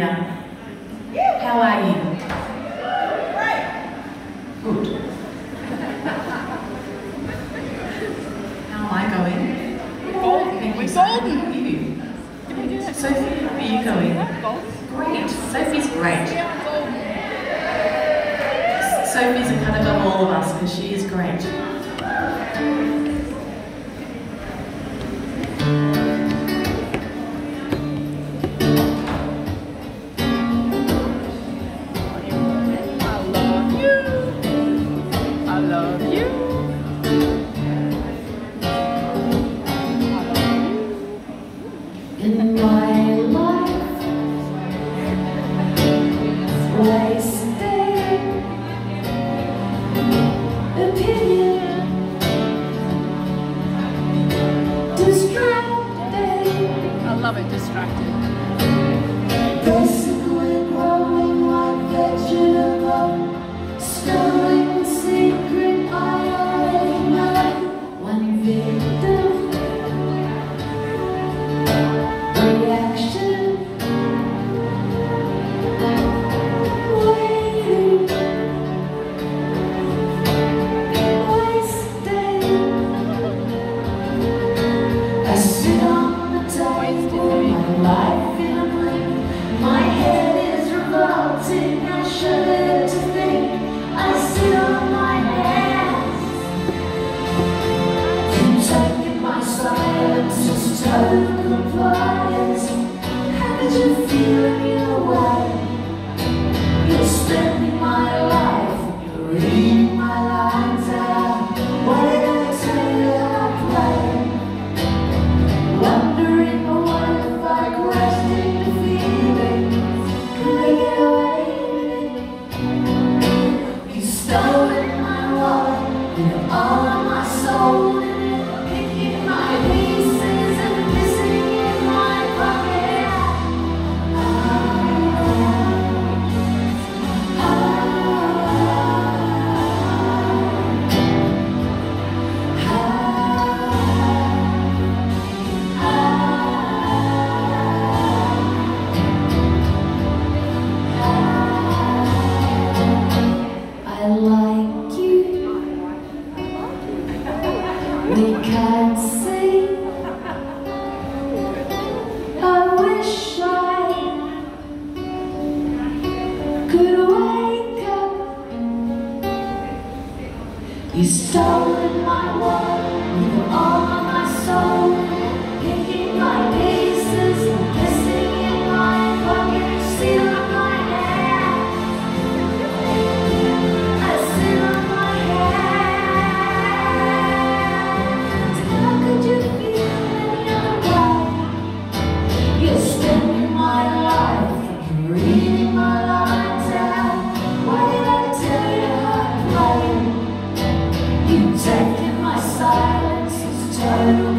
How are you? Good. How am I going? Golden. We're golden. Sophie, how are you going? Great. Sophie's great. Sophie's a kind above all of us because she is great. of it distracted. total compliance. How did you feel in your way? They can't see. I wish I could wake up. You stole my world with all. time